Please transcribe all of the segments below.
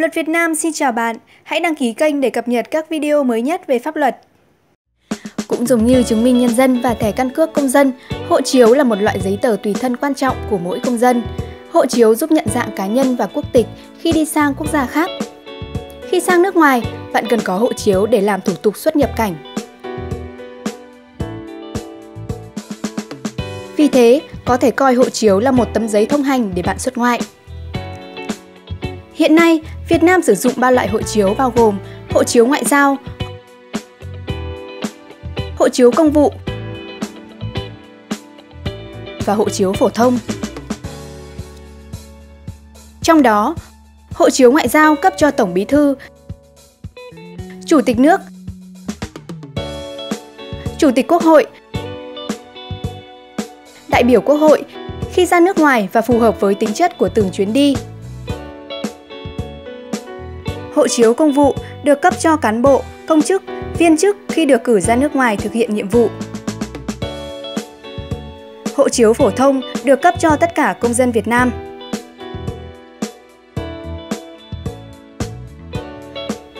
Luật Việt Nam xin chào bạn, hãy đăng ký kênh để cập nhật các video mới nhất về pháp luật. Cũng giống như chứng minh nhân dân và thẻ căn cước công dân, hộ chiếu là một loại giấy tờ tùy thân quan trọng của mỗi công dân. Hộ chiếu giúp nhận dạng cá nhân và quốc tịch khi đi sang quốc gia khác. Khi sang nước ngoài, bạn cần có hộ chiếu để làm thủ tục xuất nhập cảnh. Vì thế, có thể coi hộ chiếu là một tấm giấy thông hành để bạn xuất ngoại. Hiện nay, Việt Nam sử dụng ba loại hộ chiếu bao gồm hộ chiếu ngoại giao, hộ chiếu công vụ và hộ chiếu phổ thông. Trong đó, hộ chiếu ngoại giao cấp cho Tổng Bí thư, Chủ tịch nước, Chủ tịch Quốc hội, đại biểu Quốc hội khi ra nước ngoài và phù hợp với tính chất của từng chuyến đi. Hộ chiếu công vụ được cấp cho cán bộ, công chức, viên chức khi được cử ra nước ngoài thực hiện nhiệm vụ. Hộ chiếu phổ thông được cấp cho tất cả công dân Việt Nam.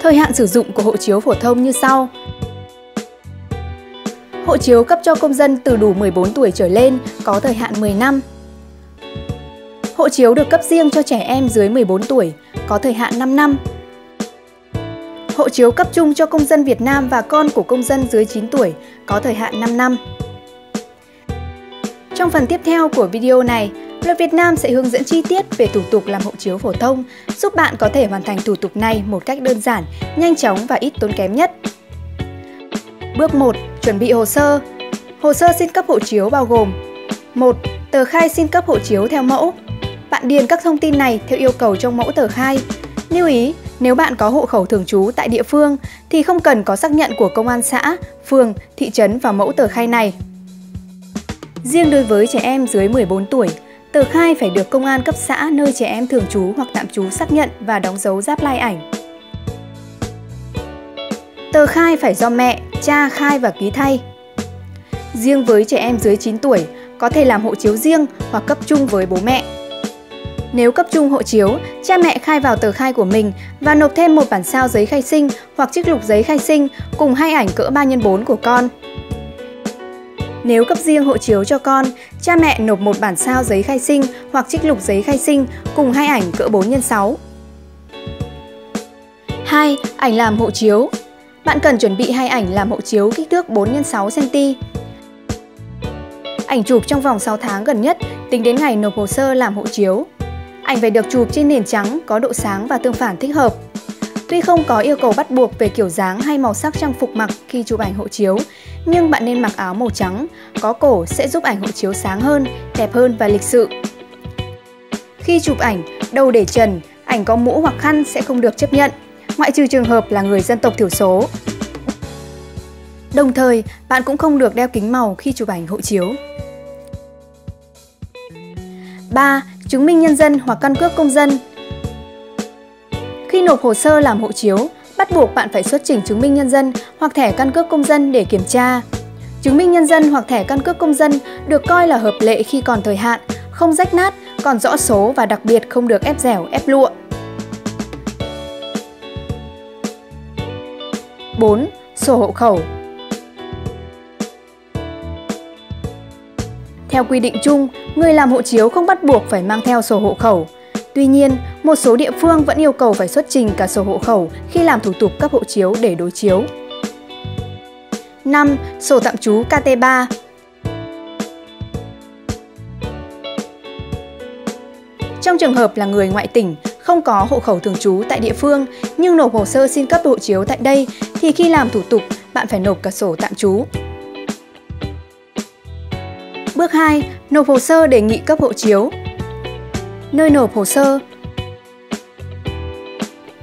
Thời hạn sử dụng của hộ chiếu phổ thông như sau. Hộ chiếu cấp cho công dân từ đủ 14 tuổi trở lên có thời hạn 10 năm. Hộ chiếu được cấp riêng cho trẻ em dưới 14 tuổi có thời hạn 5 năm hộ chiếu cấp chung cho công dân Việt Nam và con của công dân dưới 9 tuổi có thời hạn 5 năm. Trong phần tiếp theo của video này, Luật Việt Nam sẽ hướng dẫn chi tiết về thủ tục làm hộ chiếu phổ thông, giúp bạn có thể hoàn thành thủ tục này một cách đơn giản, nhanh chóng và ít tốn kém nhất. Bước 1. Chuẩn bị hồ sơ. Hồ sơ xin cấp hộ chiếu bao gồm 1. Tờ khai xin cấp hộ chiếu theo mẫu. Bạn điền các thông tin này theo yêu cầu trong mẫu tờ khai. Lưu ý, nếu bạn có hộ khẩu thường trú tại địa phương thì không cần có xác nhận của công an xã, phường, thị trấn vào mẫu tờ khai này. Riêng đối với trẻ em dưới 14 tuổi, tờ khai phải được công an cấp xã nơi trẻ em thường trú hoặc tạm trú xác nhận và đóng dấu giáp lai ảnh. Tờ khai phải do mẹ, cha khai và ký thay. Riêng với trẻ em dưới 9 tuổi, có thể làm hộ chiếu riêng hoặc cấp chung với bố mẹ. Nếu cấp chung hộ chiếu, cha mẹ khai vào tờ khai của mình và nộp thêm một bản sao giấy khai sinh hoặc trích lục giấy khai sinh cùng hai ảnh cỡ 3 x 4 của con. Nếu cấp riêng hộ chiếu cho con, cha mẹ nộp một bản sao giấy khai sinh hoặc trích lục giấy khai sinh cùng hai ảnh cỡ 4 x 6. 2. Ảnh làm hộ chiếu Bạn cần chuẩn bị hai ảnh làm hộ chiếu kích thước 4 x 6 cm. Ảnh chụp trong vòng 6 tháng gần nhất tính đến ngày nộp hồ sơ làm hộ chiếu. Ảnh phải được chụp trên nền trắng có độ sáng và tương phản thích hợp. Tuy không có yêu cầu bắt buộc về kiểu dáng hay màu sắc trang phục mặc khi chụp ảnh hộ chiếu, nhưng bạn nên mặc áo màu trắng, có cổ sẽ giúp ảnh hộ chiếu sáng hơn, đẹp hơn và lịch sự. Khi chụp ảnh, đầu để trần, ảnh có mũ hoặc khăn sẽ không được chấp nhận, ngoại trừ trường hợp là người dân tộc thiểu số. Đồng thời, bạn cũng không được đeo kính màu khi chụp ảnh hộ chiếu. 3 chứng minh nhân dân hoặc căn cước công dân. Khi nộp hồ sơ làm hộ chiếu, bắt buộc bạn phải xuất trình chứng minh nhân dân hoặc thẻ căn cước công dân để kiểm tra. Chứng minh nhân dân hoặc thẻ căn cước công dân được coi là hợp lệ khi còn thời hạn, không rách nát, còn rõ số và đặc biệt không được ép dẻo, ép lụa. 4. Sổ hộ khẩu Theo quy định chung, người làm hộ chiếu không bắt buộc phải mang theo sổ hộ khẩu. Tuy nhiên, một số địa phương vẫn yêu cầu phải xuất trình cả sổ hộ khẩu khi làm thủ tục cấp hộ chiếu để đối chiếu. 5. Sổ tạm trú KT3 Trong trường hợp là người ngoại tỉnh, không có hộ khẩu thường trú tại địa phương nhưng nộp hồ sơ xin cấp hộ chiếu tại đây thì khi làm thủ tục, bạn phải nộp cả sổ tạm trú. Bước 2. Nộp hồ sơ đề nghị cấp hộ chiếu. Nơi nộp hồ sơ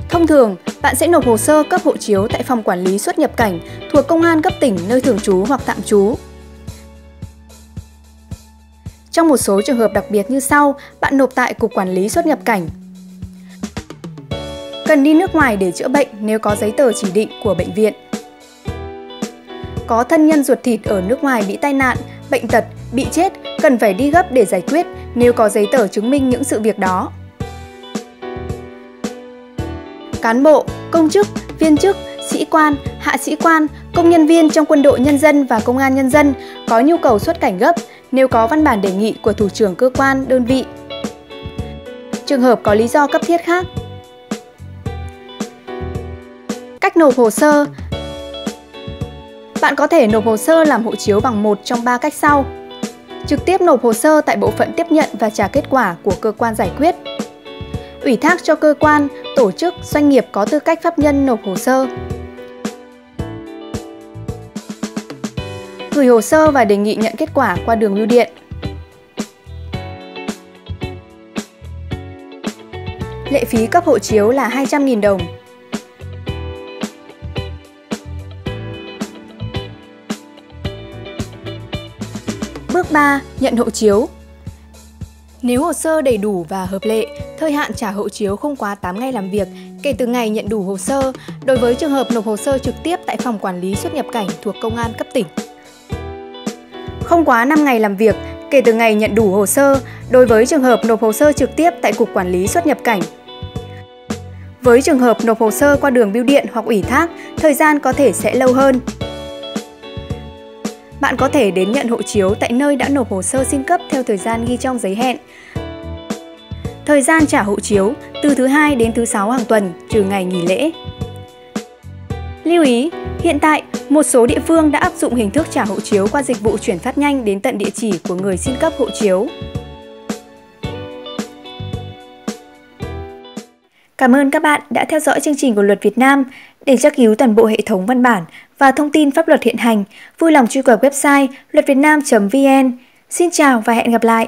Thông thường, bạn sẽ nộp hồ sơ cấp hộ chiếu tại phòng quản lý xuất nhập cảnh thuộc công an cấp tỉnh nơi thường trú hoặc tạm trú. Trong một số trường hợp đặc biệt như sau, bạn nộp tại Cục Quản lý xuất nhập cảnh. Cần đi nước ngoài để chữa bệnh nếu có giấy tờ chỉ định của bệnh viện. Có thân nhân ruột thịt ở nước ngoài bị tai nạn, bệnh tật bị chết cần phải đi gấp để giải quyết nếu có giấy tờ chứng minh những sự việc đó. cán bộ, công chức, viên chức, sĩ quan, hạ sĩ quan, công nhân viên trong quân đội nhân dân và công an nhân dân có nhu cầu xuất cảnh gấp nếu có văn bản đề nghị của thủ trưởng cơ quan, đơn vị. Trường hợp có lý do cấp thiết khác. Cách nộp hồ sơ bạn có thể nộp hồ sơ làm hộ chiếu bằng một trong ba cách sau. Trực tiếp nộp hồ sơ tại bộ phận tiếp nhận và trả kết quả của cơ quan giải quyết. Ủy thác cho cơ quan, tổ chức, doanh nghiệp có tư cách pháp nhân nộp hồ sơ. Gửi hồ sơ và đề nghị nhận kết quả qua đường bưu điện. Lệ phí cấp hộ chiếu là 200.000 đồng. Bước 3. Nhận hộ chiếu Nếu hồ sơ đầy đủ và hợp lệ, thời hạn trả hộ chiếu không quá 8 ngày làm việc kể từ ngày nhận đủ hồ sơ đối với trường hợp nộp hồ sơ trực tiếp tại phòng quản lý xuất nhập cảnh thuộc công an cấp tỉnh. Không quá 5 ngày làm việc kể từ ngày nhận đủ hồ sơ đối với trường hợp nộp hồ sơ trực tiếp tại Cục Quản lý xuất nhập cảnh. Với trường hợp nộp hồ sơ qua đường bưu điện hoặc ủy thác, thời gian có thể sẽ lâu hơn. Bạn có thể đến nhận hộ chiếu tại nơi đã nộp hồ sơ xin cấp theo thời gian ghi trong giấy hẹn. Thời gian trả hộ chiếu từ thứ hai đến thứ sáu hàng tuần trừ ngày nghỉ lễ. Lưu ý, hiện tại một số địa phương đã áp dụng hình thức trả hộ chiếu qua dịch vụ chuyển phát nhanh đến tận địa chỉ của người xin cấp hộ chiếu. Cảm ơn các bạn đã theo dõi chương trình của Luật Việt Nam. Để tra cứu toàn bộ hệ thống văn bản và thông tin pháp luật hiện hành, vui lòng truy cập website luatvietnam.vn. Xin chào và hẹn gặp lại!